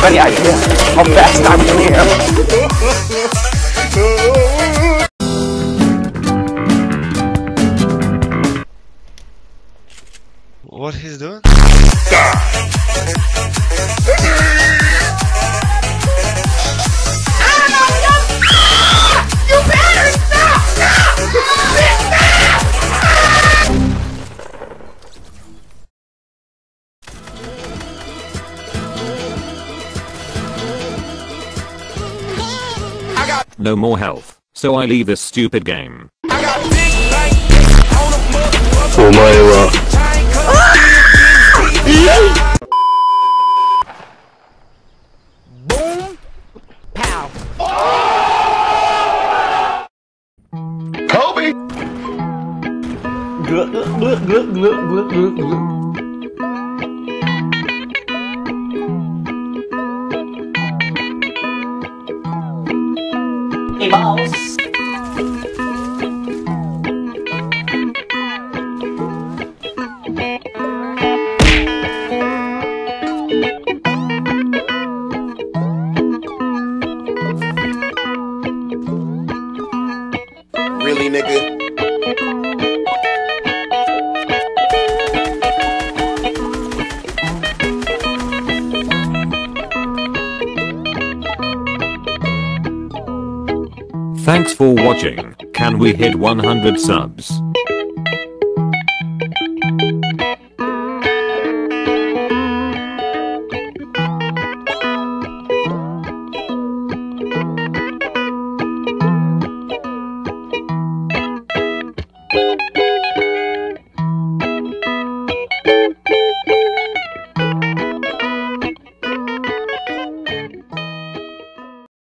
have any idea how fast I'm here. What he's doing? no more health, so I leave this stupid game. Boom. Pow. Kobe. Really, nigga? Thanks for watching, can we hit 100 subs?